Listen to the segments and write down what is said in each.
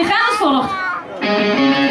jullie gaan als volgt.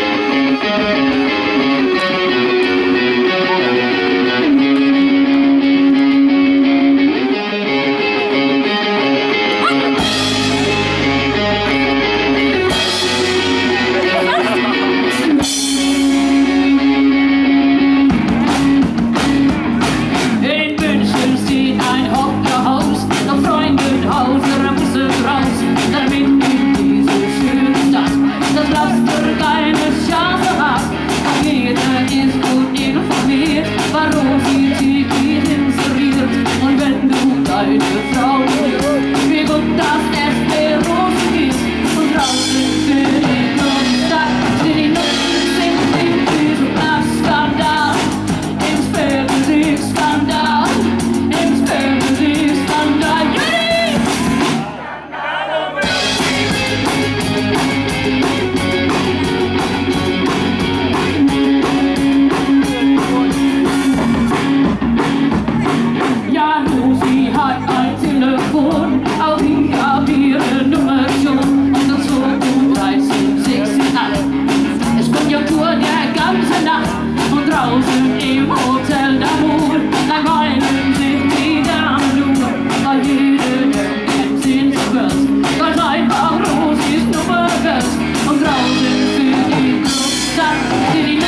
City